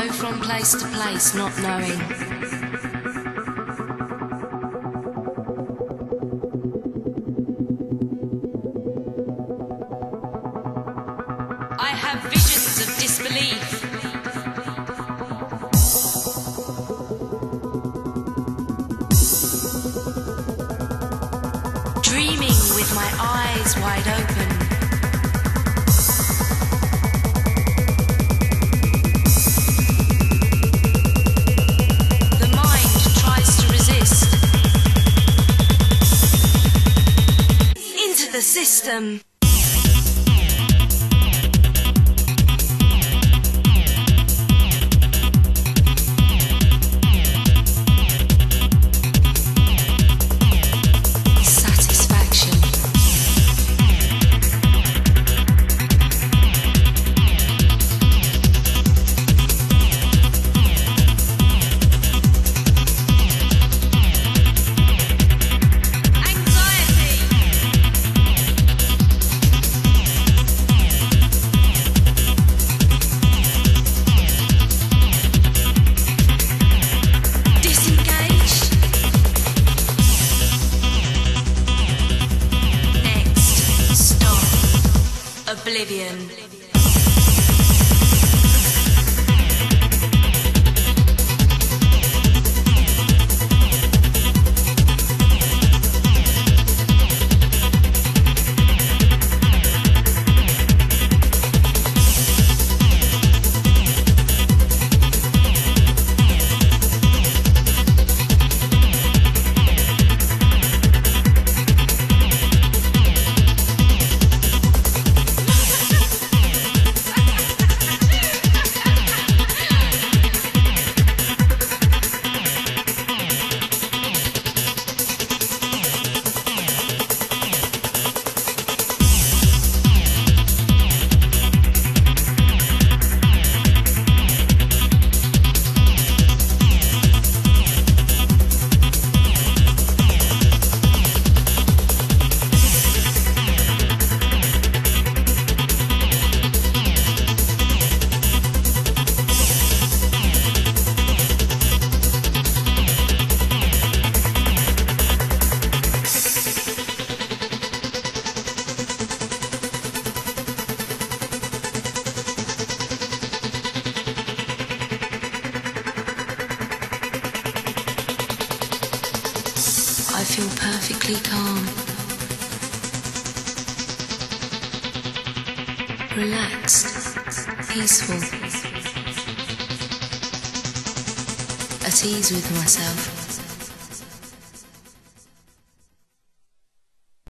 go from place to place not knowing. I have visions of disbelief. Dreaming with my eyes wide open. The system. Oblivion. Feel perfectly calm. Relaxed, peaceful, at ease with myself.